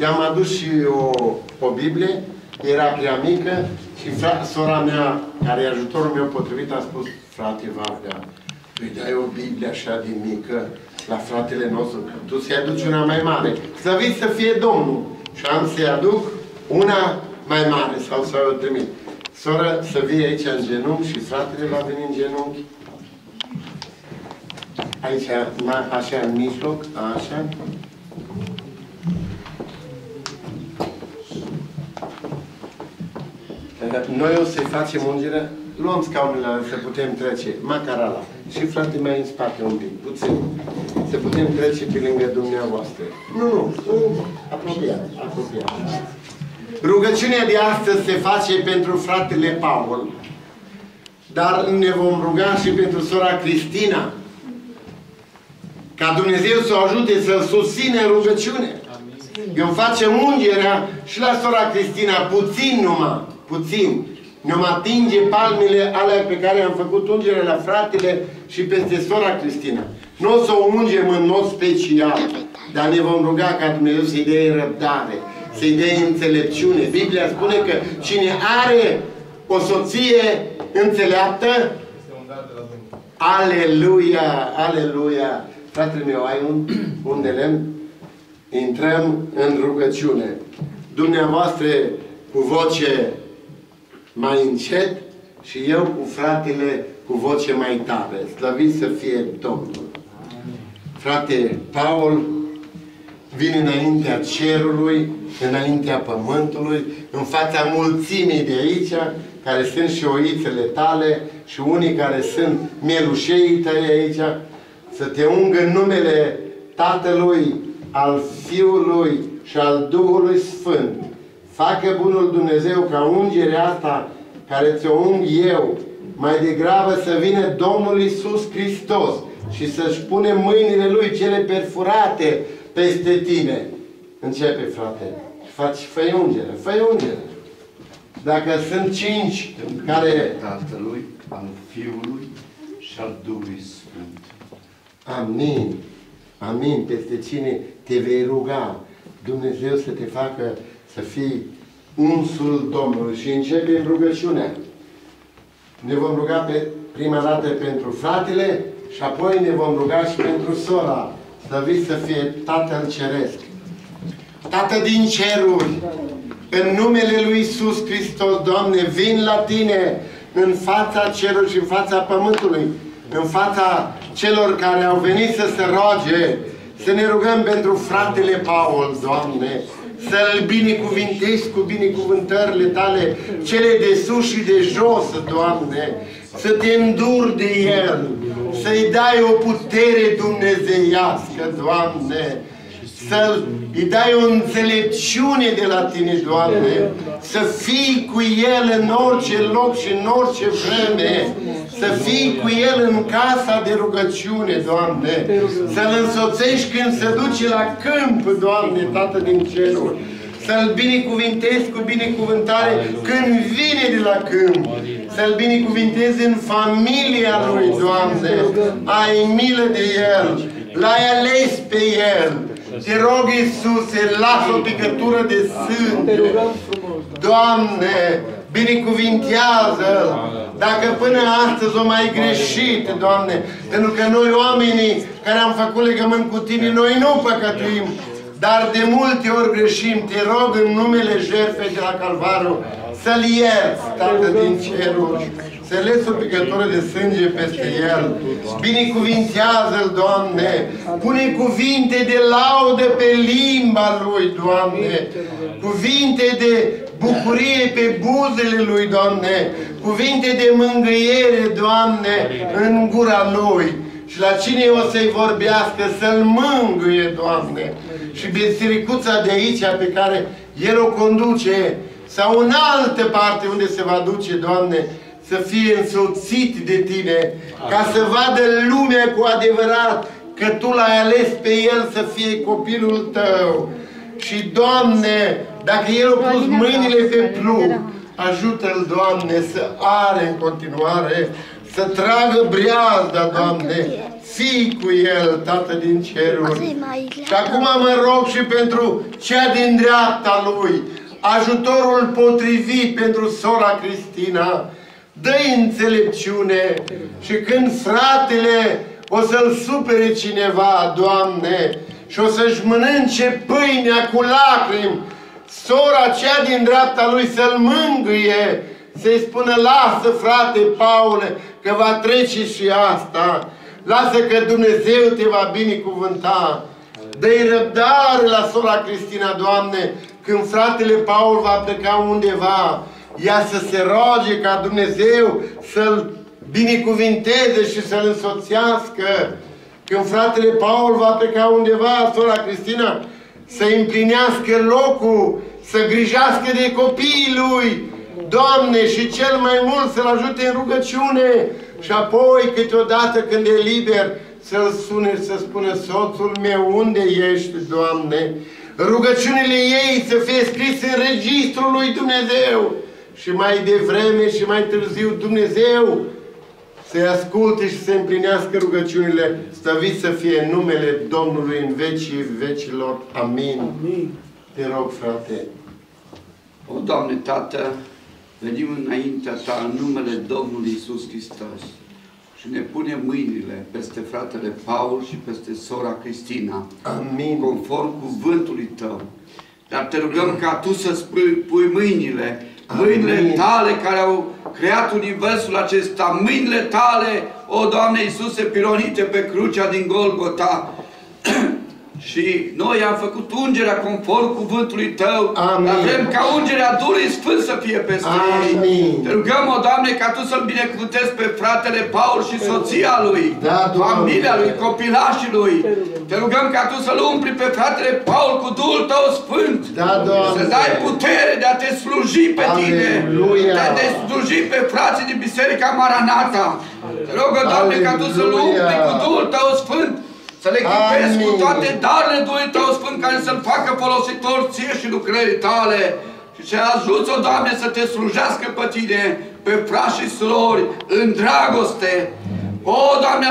i-am adus și o, o Biblie, era prea mică și fra, sora mea, care e ajutorul meu potrivit, a spus, frate Varga, îi dai o Biblie așa de mică la fratele nostru, tu să-i aduci una mai mare. Să vii să fie Domnul. Și am să-i aduc una mai mare sau să o trimit. Soră, să vii aici în genunchi și fratele va veni în genunchi. Aici, așa, în mijloc, așa. Noi o să-i facem ungere, luăm scaunele să putem trece, măcar ala. Și frate mai în spate un pic, puțin. Să putem trece pe lângă dumneavoastră. Nu, nu, apropiat, apropiat. Rugăciunea de astăzi se face pentru fratele Paul. Dar ne vom ruga și pentru sora Cristina. Ca Dumnezeu să o ajute să susține rugăciune. Eu facem ungerea și la sora Cristina, puțin numai, puțin. Ne-om atinge palmele alea pe care am făcut ungere la fratele și peste sora Cristina. Nu o să o ungem în mod special, dar ne vom ruga ca Dumnezeu să-i dea răbdare, să-i dea înțelepciune. Biblia spune că cine are o soție înțeleaptă, Aleluia, aleluia. Fratele meu, ai un, un de lemn? Intrăm în rugăciune. Dumneavoastră cu voce mai încet și eu cu fratele cu voce mai tare. Slăvit să fie Domnul. Frate Paul vine înaintea cerului, înaintea pământului, în fața mulțimii de aici, care sunt și oițele tale și unii care sunt mielușeii tăi aici, să te ungă în numele Tatălui, al Fiului și al Duhului Sfânt. Facă Bunul Dumnezeu ca ungerea asta care ți-o ung eu, mai degrabă să vină Domnul Isus Hristos și să-și pune mâinile Lui cele perfurate peste tine. Începe, frate. Faci, fă ungere, fă ungere. Dacă sunt cinci care... Tatălui, al Fiului și al Duhului Sfânt. Amin. Amin. Peste cine te vei ruga Dumnezeu să te facă să fii unsul Domnului. Și începem rugăciunea. Ne vom ruga pe prima dată pentru fratele și apoi ne vom ruga și pentru sora. Slăvit să fie Tatăl Ceresc. Tată din ceruri, în numele Lui Iisus Hristos, Doamne, vin la Tine în fața cerului și în fața pământului, în fața celor care au venit să se roage, să ne rugăm pentru fratele Paul, Doamne, să-L binecuvintezi cu binecuvântările Tale, cele de sus și de jos, Doamne, să te înduri de El, să-i dai o putere dumnezeiască, Doamne, să-i dai o înțelepciune de la Tine, Doamne, să fii cu El în orice loc și în orice vreme, să fii cu El în casa de rugăciune, Doamne, să-L însoțești când se duce la câmp, Doamne, Tată din ceruri, să-L binecuvintezi cu binecuvântare când vine de la câmp, să-L binecuvintezi în familia Lui, Doamne, ai milă de El, L-ai ales pe El, te rog, Iisuse, lasă o picătură de sânge. Doamne, binecuvintează-L. Dacă până astăzi o mai greșit, Doamne, pentru că noi oamenii care am făcut legământ cu Tine, noi nu păcătuim, dar de multe ori greșim. Te rog în numele jertfei de la Calvaru să-L ierți, Tată din ceruri să les o picătură de sânge peste el. Binecuvintează-l, Doamne! Pune cuvinte de laudă pe limba lui, Doamne! Cuvinte de bucurie pe buzele lui, Doamne! Cuvinte de mângâiere, Doamne, în gura lui! Și la cine o să-i vorbească, să-l mângâie, Doamne! Și bisericuța de aici pe care El o conduce, sau în altă parte unde se va duce, Doamne, să fie însoțit de Tine, ca să vadă lumea cu adevărat că Tu l-ai ales pe El să fie copilul Tău. Și, Doamne, dacă El a pus mâinile pe plug, ajută-L, Doamne, să are în continuare, să tragă breazda, Doamne, fii cu el, Tată din Asta ceruri. e mai Și acum mă rog și pentru cea din dreapta lui, ajutorul potrivit pentru sora Cristina, dă înțelepciune și când fratele o să-l supere cineva, Doamne, și o să-și mănânce pâinea cu lacrimi, sora cea din dreapta lui să-l mângâie, să-i spună, lasă frate Paule, că va trece și asta, lasă că Dumnezeu te va binecuvânta. Dă-i răbdare la sora Cristina, Doamne, când fratele Paul va pleca undeva, ea să se roage ca Dumnezeu să-l binecuvinteze și să-l însoțească. Când fratele Paul va pleca undeva, sora Cristina, să împlinească locul, să grijească de copiii lui, Doamne, și cel mai mult să-l ajute în rugăciune și apoi câteodată când e liber să-l sune să spună soțul meu, unde ești, Doamne? Rugăciunile ei să fie scrise în registrul lui Dumnezeu și mai devreme și mai târziu Dumnezeu să-i asculte și să împlinească rugăciunile, stăvit să fie numele Domnului în vecii vecilor. Amin. Amin. Te rog, frate. O, Doamne, Tată, venim înaintea Ta în numele Domnului Isus Hristos și ne punem mâinile peste fratele Paul și peste sora Cristina, Amin. conform cuvântului Tău. Dar te rugăm ca Tu să-ți pui, pui mâinile, mâinile Amin. Tale care au creat universul acesta, mâinile Tale, o Doamne Iisuse, pironite pe crucea din Golgota, și noi am făcut ungerea conform cuvântului Tău, Amin. dar vrem ca ungerea Duhului Sfânt să fie peste ei. Amin. Te rugăm, o Doamne, ca Tu să-L binecuvântezi pe fratele Paul și soția lui, Da, Doamne. familia lui, copilașii lui. Te rugăm ca Tu să-L umpli pe fratele Paul cu Duhul Tău Sfânt. Da, Doamne. Să dai putere de a Te sluji pe Tine, Aleluia. de a Te sluji pe frații din Biserica Maranata. Te rog, o Doamne, ca Tu să-L Aleluia. umpli cu Duhul Tău Sfânt, să le echipezi cu Amin. toate darurile Duhului Tău Sfânt care să-L facă folositor Ție și lucrării Tale. Și să ajuți-o, Doamne, să Te slujească pe Tine, pe frați și surori, în dragoste. O, Doamne,